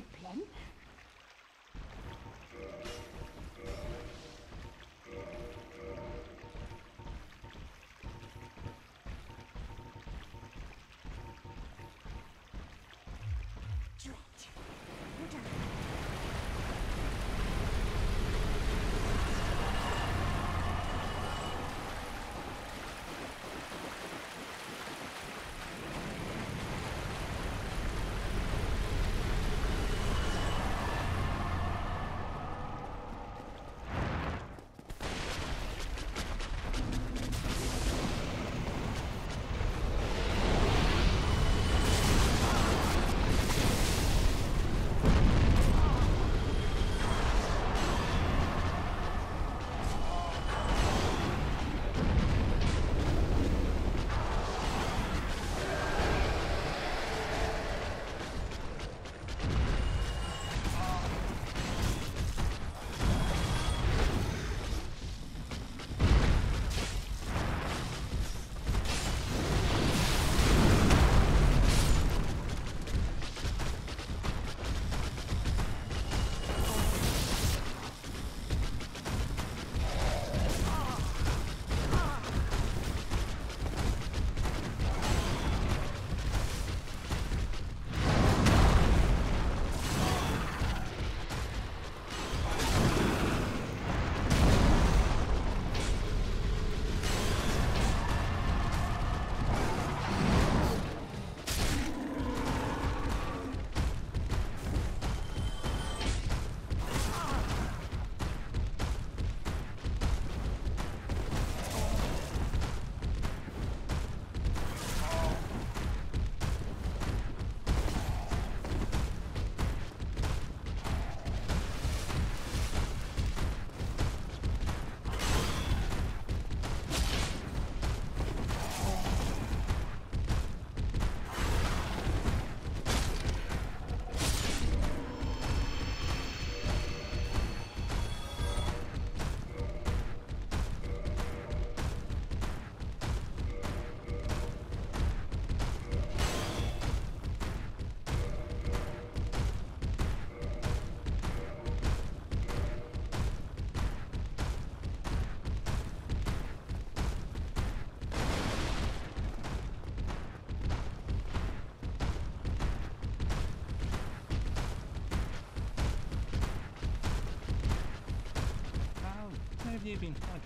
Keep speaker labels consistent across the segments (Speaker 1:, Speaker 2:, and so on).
Speaker 1: les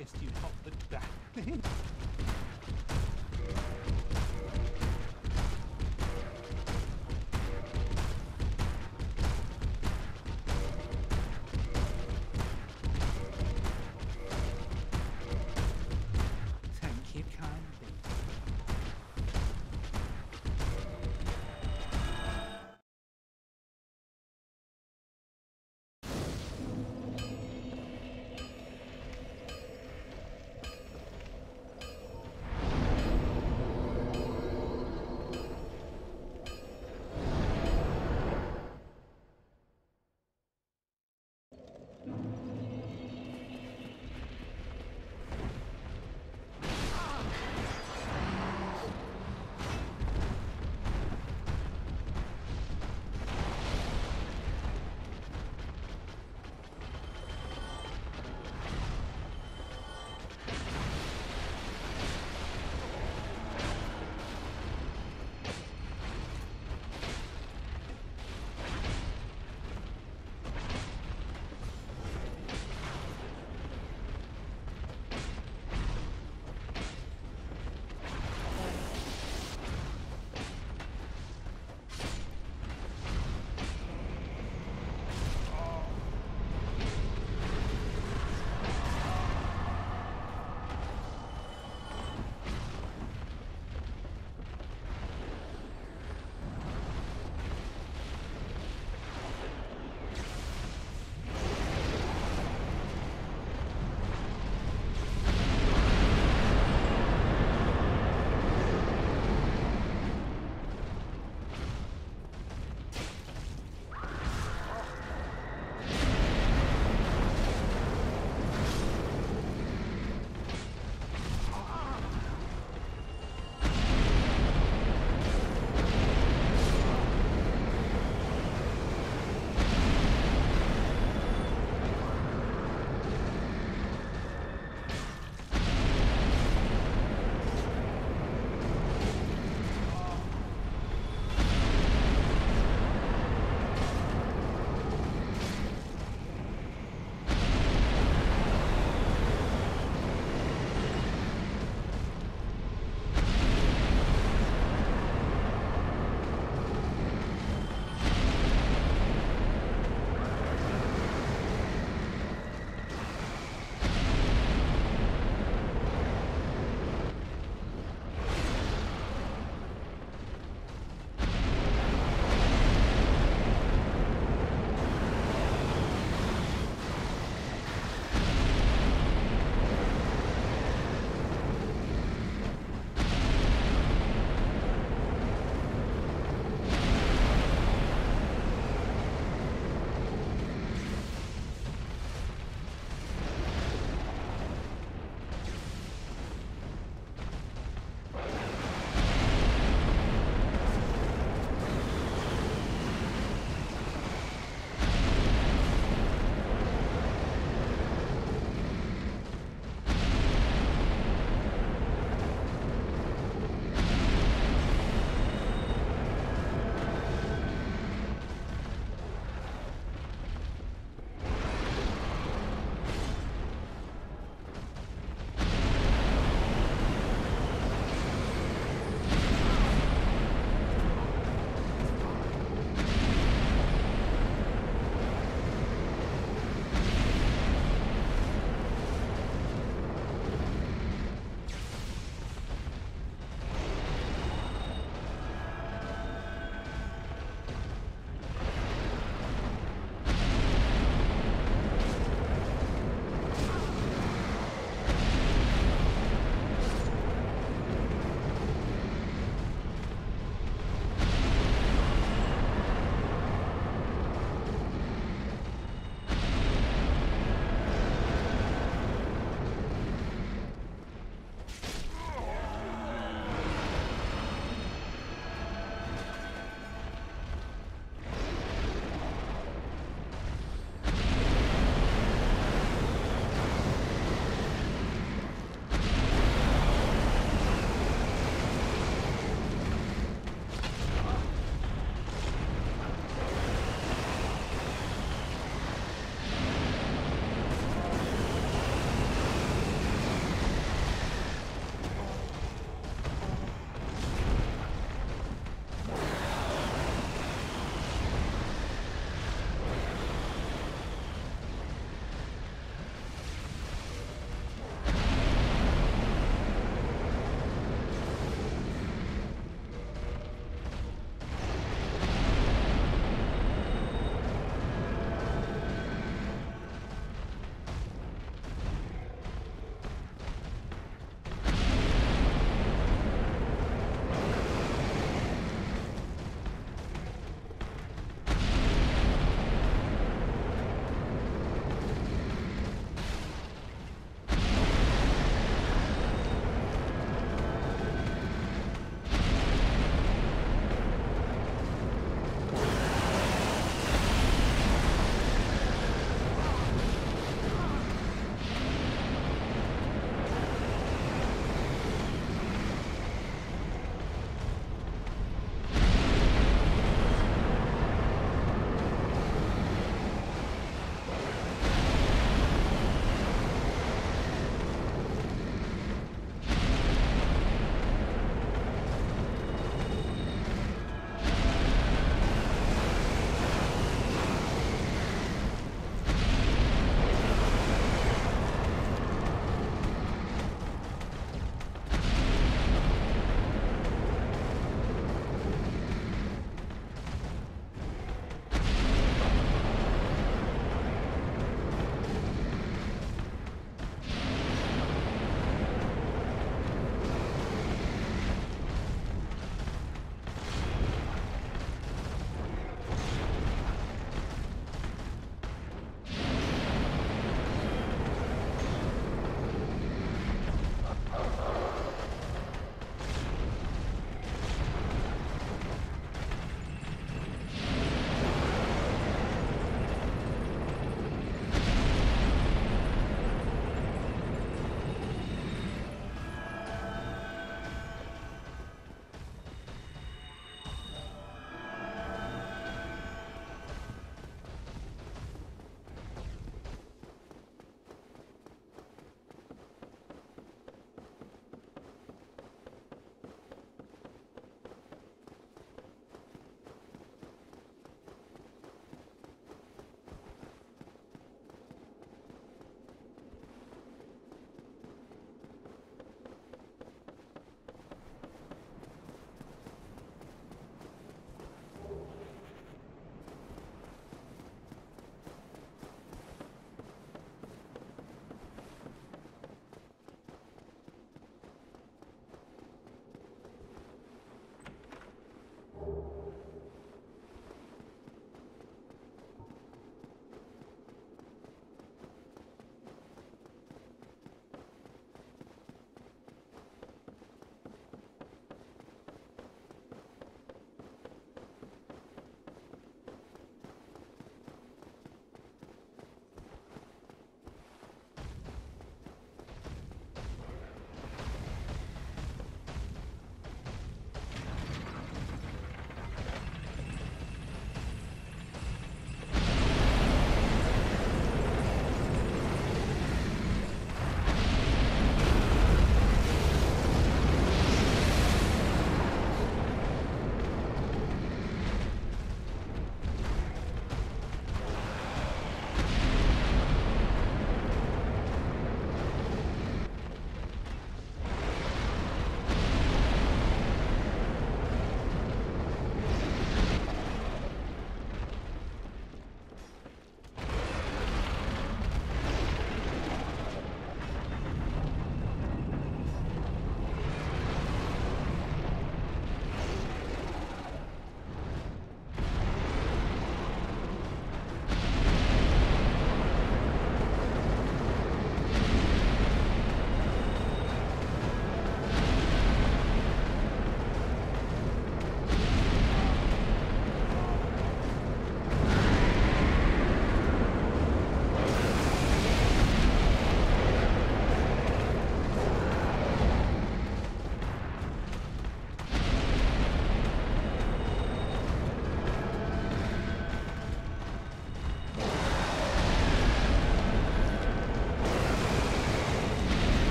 Speaker 2: been? I you hop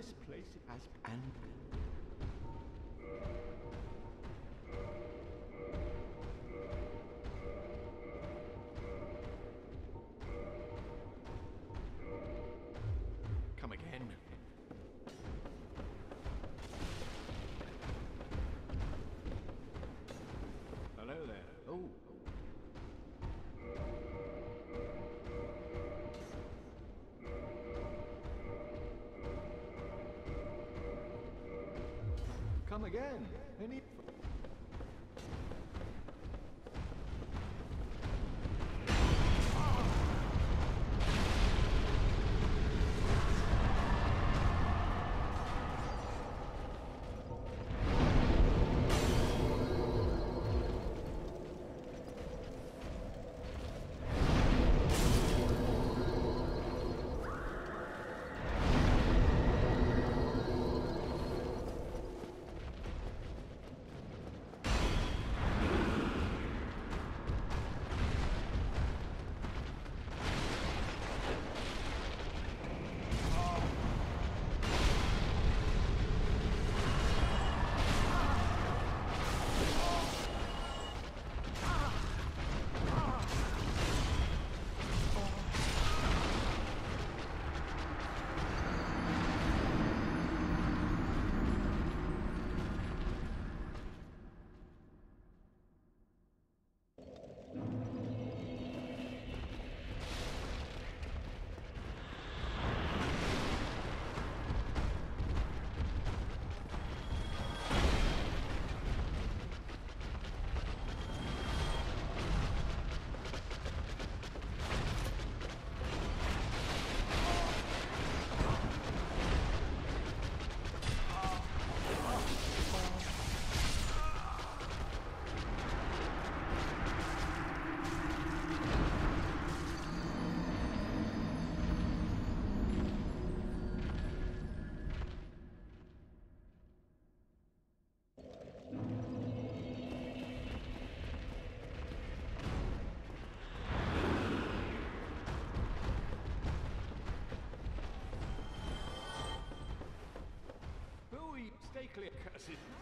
Speaker 1: this place has and Come again. dei click, sì.